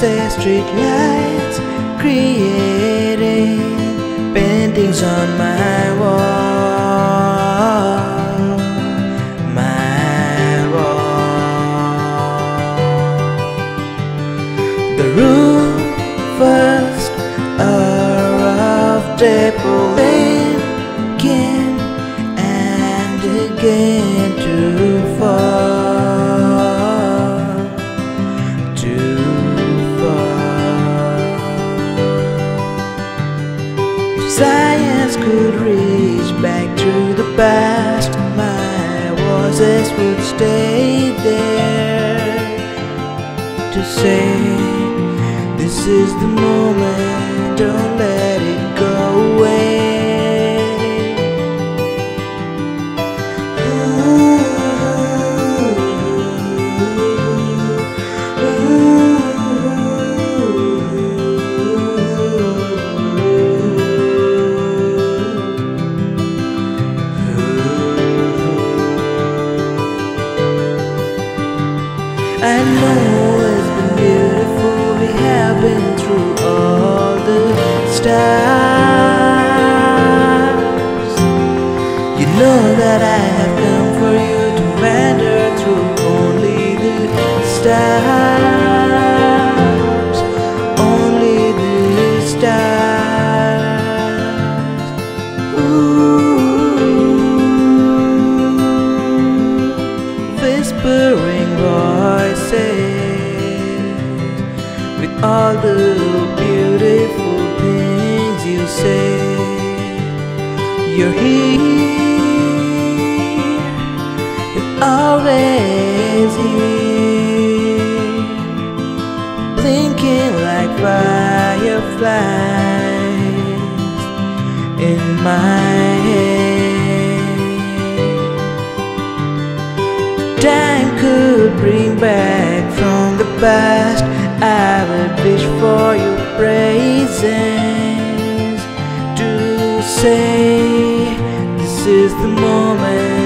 say street lights creating paintings on my wall, my wall. The roof first are of Depoline could reach back through the past, my voices would stay there to say, This is the moment, don't let I know it's been beautiful. We have been through all the stars. You know that I have come for you to wander through only the stars. Voices with all the beautiful things you say. You're here, you're always here, blinking like fireflies in my back from the past. I would wish for your praises to say this is the moment.